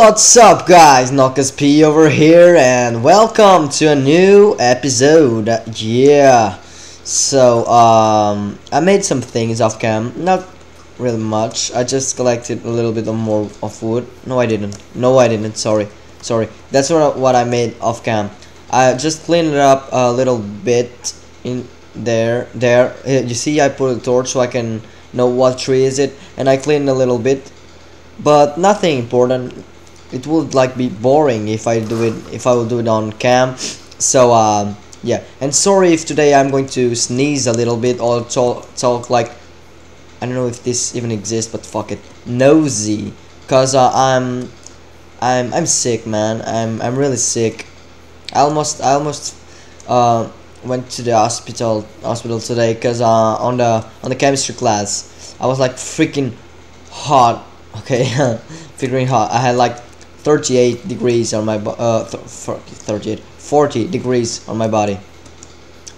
What's up guys, Nockus P over here and welcome to a new episode, yeah. So, um, I made some things off cam, not really much, I just collected a little bit of more of wood, no I didn't, no I didn't, sorry, sorry, that's what, what I made off cam. I just cleaned it up a little bit in there, there, you see I put a torch so I can know what tree is it, and I cleaned a little bit. But nothing important it would like be boring if I do it if I will do it on cam. So um, yeah. And sorry if today I'm going to sneeze a little bit or talk, talk like I don't know if this even exists but fuck it. Nosy. Cause uh, I'm I'm I'm sick man. I'm I'm really sick. I almost I almost uh, went to the hospital hospital today cause uh, on the on the chemistry class I was like freaking hot. Okay. Figuring hot. I had like 38 degrees on my uh 38 40 degrees on my body.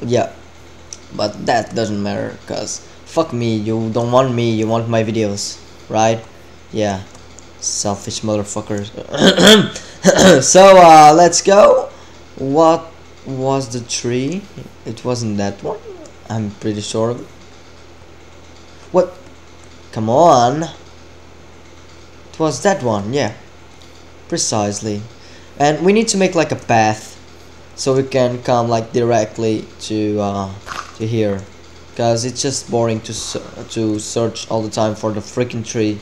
Yeah. But that doesn't matter cuz fuck me you don't want me you want my videos right? Yeah. Selfish motherfuckers. So uh let's go. What was the tree? It wasn't that one I'm pretty sure. What? Come on. It was that one yeah precisely. And we need to make like a path so we can come like directly to uh, to here. Because it's just boring to to search all the time for the freaking tree.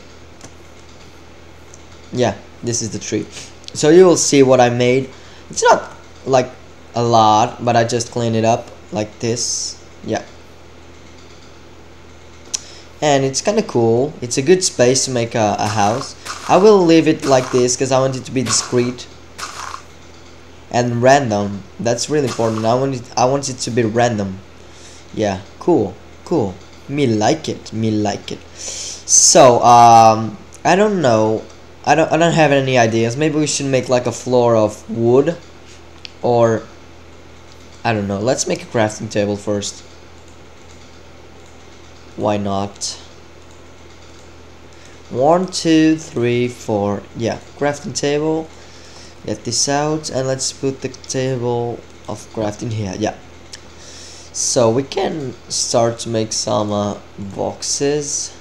Yeah this is the tree. So you will see what I made. It's not like a lot but I just clean it up like this. Yeah and it's kind of cool. It's a good space to make a, a house. I will leave it like this because I want it to be discreet and random. That's really important. I want it I want it to be random. Yeah cool cool. Me like it me like it. So um I don't know. I don't I don't have any ideas. Maybe we should make like a floor of wood or I don't know. Let's make a crafting table first why not? One two three four. Yeah crafting table. Get this out and let's put the table of crafting here. Yeah. So we can start to make some uh, boxes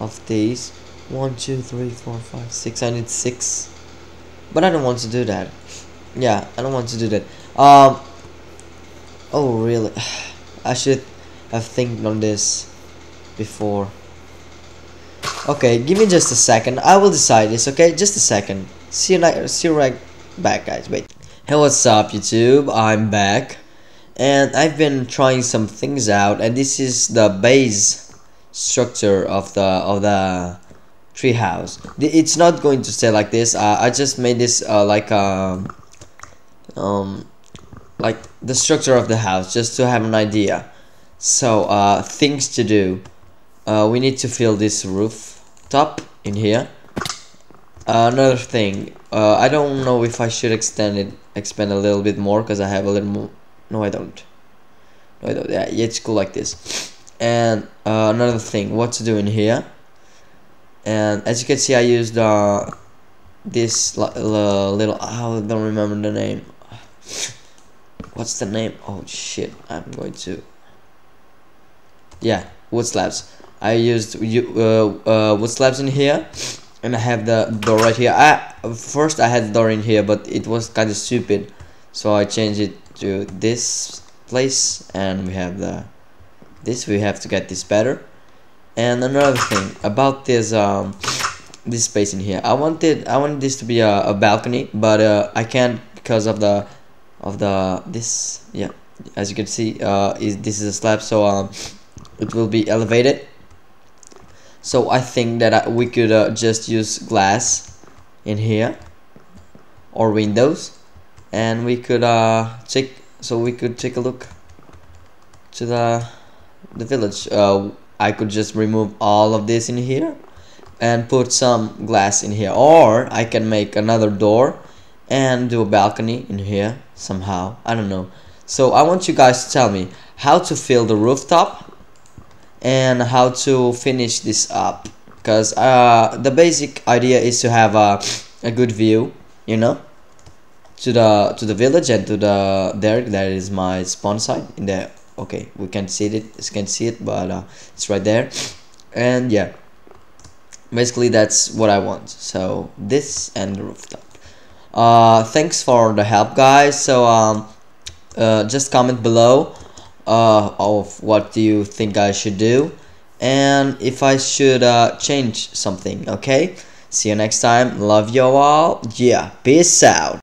of these. One two three four five six. I need six. But I don't want to do that. Yeah I don't want to do that. Um oh really? I should have think on this before. Okay give me just a second. I will decide this okay? Just a second. See you see you right back guys. Wait. Hey what's up YouTube? I'm back. And I've been trying some things out and this is the base structure of the of the treehouse. It's not going to stay like this. Uh, I just made this uh, like um um like the structure of the house just to have an idea so uh, things to do. Uh, we need to fill this roof top in here. Uh, another thing uh, I don't know if I should extend it expand a little bit more because I have a little more no I don't. No I don't yeah it's cool like this. And uh, another thing what to do in here? And as you can see I used uh, this little I don't remember the name. What's the name? Oh shit I'm going to yeah wood slabs. I used uh, uh, wood slabs in here and I have the door right here. I first I had the door in here but it was kind of stupid. So I changed it to this place and we have the this we have to get this better. And another thing about this um this space in here I wanted I wanted this to be a, a balcony but uh, I can't because of the of the this yeah as you can see uh is this is a slab so um it will be elevated. So I think that I, we could uh, just use glass in here or windows and we could uh, take so we could take a look to the the village. Uh, I could just remove all of this in here and put some glass in here or I can make another door and do a balcony in here somehow. I don't know. So I want you guys to tell me how to fill the rooftop and how to finish this up. Because uh, the basic idea is to have a, a good view you know to the to the village and to the there that is my spawn site in there. Okay we can see it you can see it but uh, it's right there. And yeah basically that's what I want. So this and the rooftop. Uh, thanks for the help guys. So um, uh, just comment below uh, of what do you think I should do and if I should uh, change something okay? See you next time. Love you all. Yeah peace out